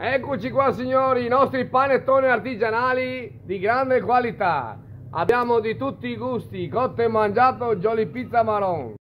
Eccoci qua signori, i nostri panettoni artigianali di grande qualità. Abbiamo di tutti i gusti, cotto e mangiato, Jolly Pizza Marron.